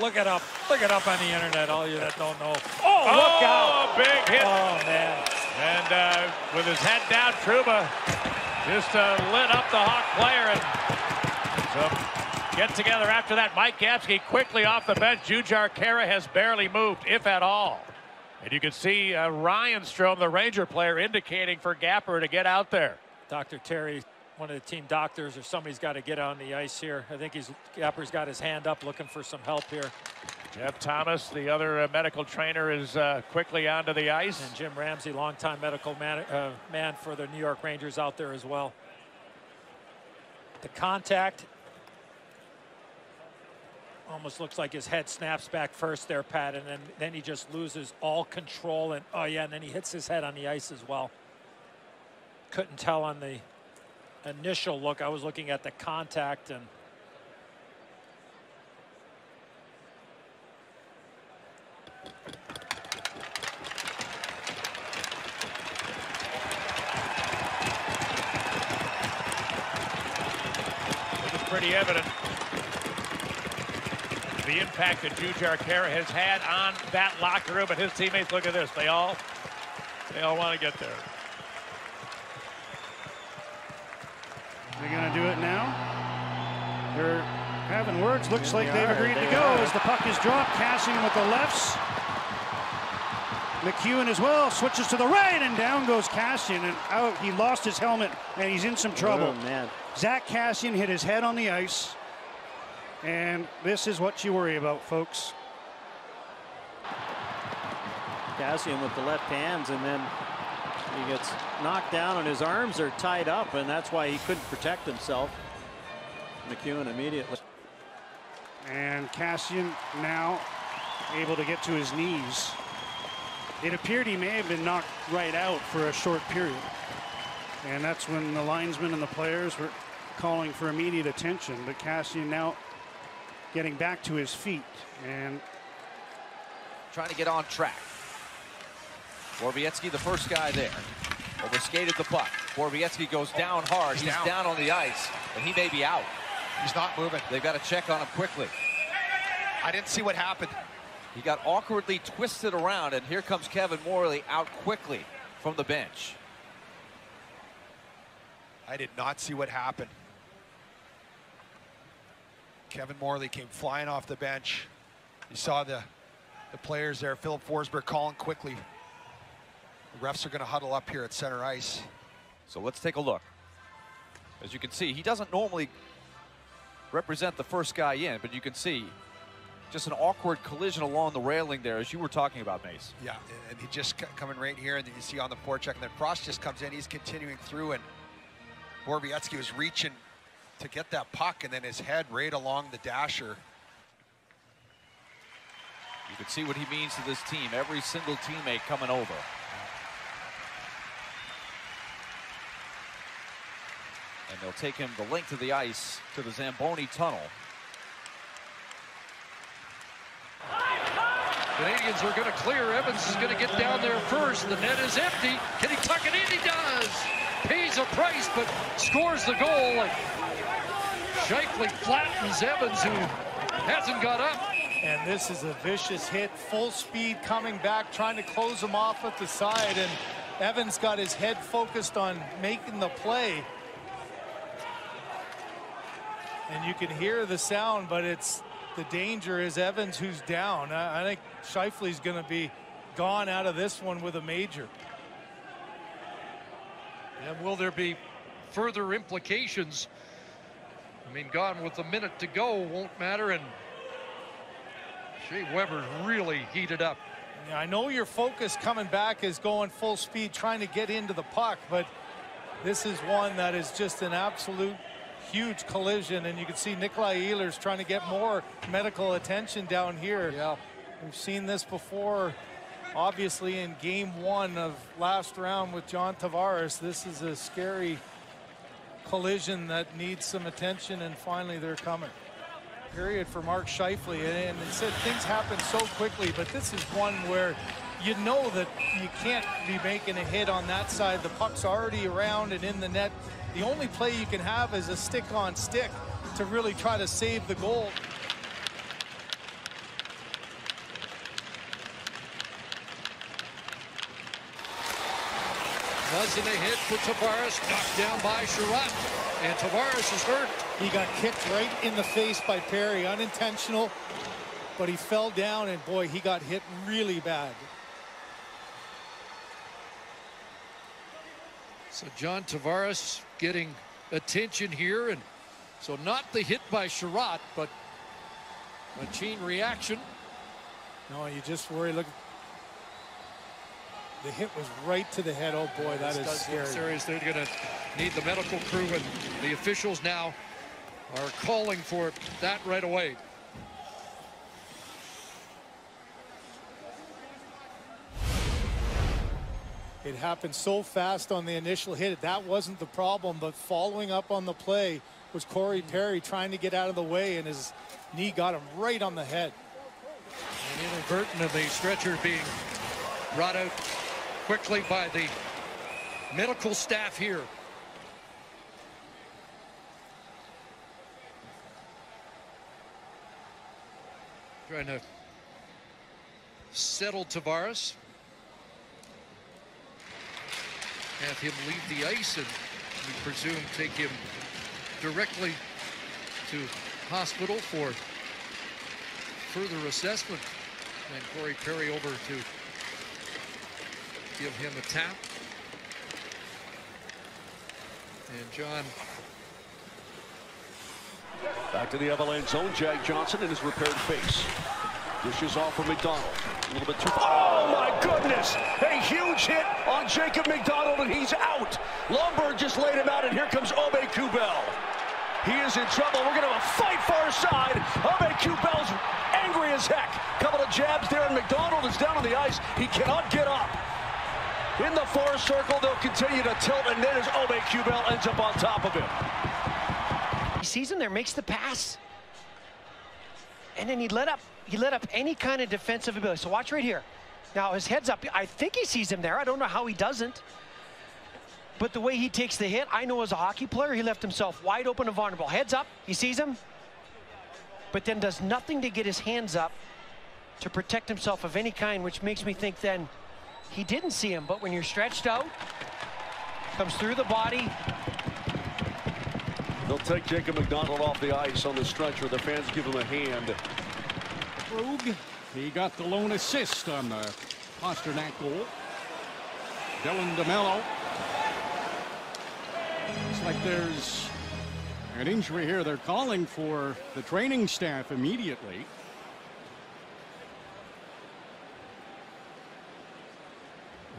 Look it up. Look it up on the internet, all you that don't know. Oh, look out. big hit. Oh, man. And uh, with his head down, Trouba just uh, lit up the Hawk player. And so get together after that. Mike Gapski quickly off the bench. Jujhar Khaira has barely moved, if at all. And you can see uh, Ryan Strome, the Ranger player, indicating for Gapper to get out there. Dr. Terry, one of the team doctors or somebody's got to get on the ice here. I think he's Gapper's got his hand up looking for some help here. Jeff Thomas, the other uh, medical trainer, is uh, quickly onto the ice. And Jim Ramsay, longtime medical man, uh, man for the New York Rangers out there as well. The contact almost looks like his head snaps back first there, Pat, and then, then he just loses all control. And oh, yeah, and then he hits his head on the ice as well. Couldn't tell on the initial look. I was looking at the contact and. Pretty evident the impact that Jujhar Khaira has had on that locker room and his teammates. Look at this. They all they all want to get there. They're going to do it now. They're having words. Looks like they've agreed to go as the puck is dropped. Kassian with the lefts. MacEwen as well switches to the right and down goes Kassian and out. He lost his helmet and he's in some oh, trouble. Oh, man. Zack Kassian hit his head on the ice. And this is what you worry about, folks. Kassian with the left hands and then he gets knocked down and his arms are tied up and that's why he couldn't protect himself. MacEwen immediately. And Kassian now able to get to his knees. It appeared he may have been knocked right out for a short period. And that's when the linesmen and the players were calling for immediate attention. But Kassian now getting back to his feet and trying to get on track. Borowiecki, the first guy there. Overskated the puck. Borowiecki goes down hard. He's He's, down. down. on the ice, and he may be out. He's not moving. They've got to check on him quickly. I didn't see what happened. He got awkwardly twisted around, and here comes Kevin Morley out quickly from the bench. I did not see what happened. Kevin Morley came flying off the bench. You saw the, the players there, Filip Forsberg calling quickly. The refs are going to huddle up here at center ice. So let's take a look. As you can see, he doesn't normally represent the first guy in, but you can see just an awkward collision along the railing there, as you were talking about, Mace. Yeah, and- he just coming right here, and then you see on the forecheck, and then Frost just comes in. He's continuing through, and Borowiecki was reaching to get that puck, and then his head right along the dasher. You can see what he means to this team. Every single teammate coming over. And they'll take him the length of the ice to the Zamboni tunnel. Canadiens are going to clear. Evans is going to get down there first. The net is empty. Can he tuck it in? He does. Pays a price, but scores the goal. And Scheifele flattens Evans, who hasn't got up. And this is a vicious hit, full speed coming back, trying to close him off at the side. And Evans got his head focused on making the play. And you can hear the sound, but it's the danger is Evans who's down. I, I think Scheifele's going to be gone out of this one with a major. And will there be further implications? I mean, gone with a minute to go won't matter. And Shea Weber's really heated up. Yeah, I know your focus coming back is going full speed, trying to get into the puck, but this is one that is just an absolute huge collision, and you can see Nikolai Ehlers trying to get more medical attention down here. Yeah. We've seen this before, obviously in game one of last round with John Tavares. This is a scary collision that needs some attention, and finally they're coming. Period for Mark Scheifele, and it said things happen so quickly, but this is one where you know that you can't be making a hit on that side. The puck's already around and in the net. The only play you can have is a stick on stick to really try to save the goal. Wasn't a hit for Tavares, knocked down by Chiarot, and Tavares is hurt. He got kicked right in the face by Perry, unintentional, but he fell down, and boy, he got hit really bad. So John Tavares getting attention here. And so not the hit by Chiarot, but a chain reaction. No, you just worry. Look, the hit was right to the head. Oh boy, that This is scary. serious. They're going to need the medical crew and the officials now are calling for that right away. It happened so fast on the initial hit. That wasn't the problem, but following up on the play was Corey Perry trying to get out of the way, and his knee got him right on the head. And inadvertent of the stretcher being brought out quickly by the medical staff here. Trying to settle Tavares. Have him leave the ice and we presume take him directly to hospital for further assessment. And Corey Perry over to give him a tap. And John Back to the Avalanche zone. Jack Johnson in his repaired face. Dishes off for MacDonald. A little bit too. Oh my goodness! A huge hit on Jacob MacDonald, and he's out. Lomberg just laid him out, and here comes Obe Kubel. He is in trouble. We're going to have a fight for far side. Aubé-Kubel's angry as heck. Couple of jabs there, and MacDonald is down on the ice. He cannot get up. In the four circle, they'll continue to tilt, and then as Obe Kubel ends up on top of him. He sees him there, makes the pass. And then he let up he let up any kind of defensive ability. So watch right here. Now his head's up. I think he sees him there. I don't know how he doesn't. But the way he takes the hit, I know as a hockey player, he left himself wide open and vulnerable. Heads up, he sees him, but then does nothing to get his hands up to protect himself of any kind, which makes me think then he didn't see him. But when you're stretched out, comes through the body, They'll take Jacob MacDonald off the ice on the stretcher. The fans give him a hand. Krug, he got the lone assist on uh, the Pastrnak goal. Dylan DeMelo. Looks like there's an injury here. They're calling for the training staff immediately.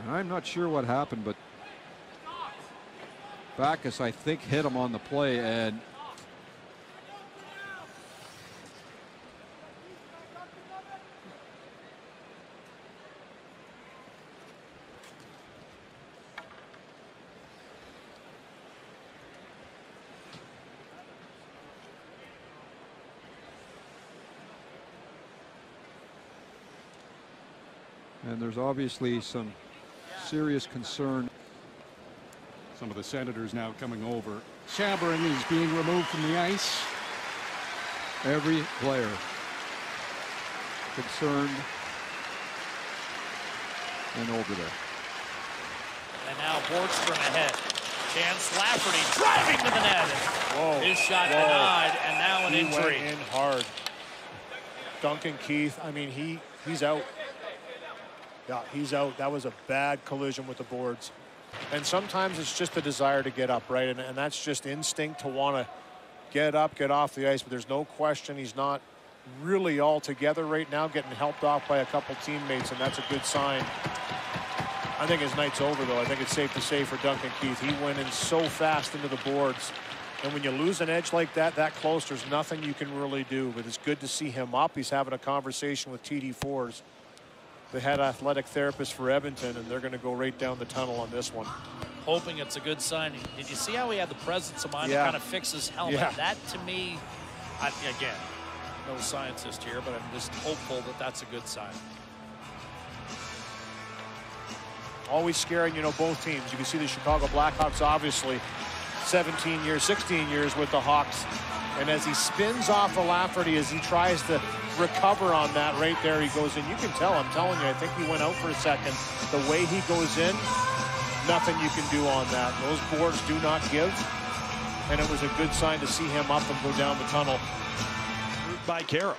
I'm not sure what happened, but Backes, I think, hit him on the play, and and there's obviously some serious concern. Some of the Senators now coming over. Sabering is being removed from the ice. Every player concerned and over there. And now Borgstrom ahead. Chance Lafferty driving to the net. Whoa. His shot Whoa. denied, and now an he injury. Went in hard. Duncan Keith, I mean, he he's out. Yeah, he's out. That was a bad collision with the boards. And sometimes it's just a desire to get up, right? And, and that's just instinct to want to get up, get off the ice. But there's no question he's not really all together right now, getting helped off by a couple teammates, and that's a good sign. I think his night's over, though. I think it's safe to say for Duncan Keith, he went in so fast into the boards. And when you lose an edge like that, that close, there's nothing you can really do. But it's good to see him up. He's having a conversation with TD Forss, the head athletic therapist for Edmonton, and they're going to go right down the tunnel on this one. hoping it's a good sign. Did you see how he had the presence of mind Yeah. to kind of fix his helmet? Yeah. That to me, I, again, no scientist here, but I'm just hopeful that that's a good sign. always scaring, you know, both teams. You can see the Chicago Blackhawks, obviously, 17 years, 16 years with the Hawks. And as he spins off of Lafferty, as he tries to recover on that right there, he goes in. You can tell, I'm telling you, I think he went out for a second. The way he goes in, nothing you can do on that. Those boards do not give, and it was a good sign to see him up and go down the tunnel. By Kero.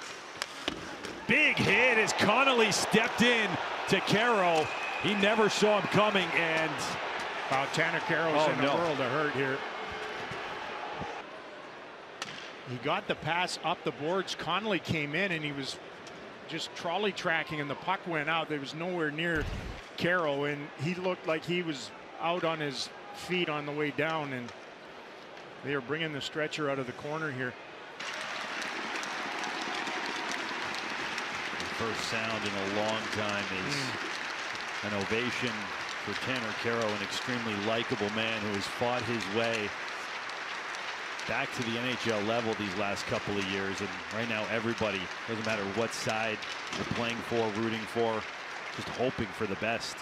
Big hit as Connolly stepped in to Kero. He never saw him coming, and Wow, Tanner Kero's Oh, in no. a world of hurt here. He got the pass up the boards. Connolly came in and he was just trolley tracking, and the puck went out. There was nowhere near Kero, and he looked like he was out on his feet on the way down. And they are bringing the stretcher out of the corner here. first sound in a long time is mm. an ovation for Tanner Kero, an extremely likable man who has fought his way back to the NHL level these last couple of years. And right now, everybody, doesn't matter what side you're playing for, rooting for, just hoping for the best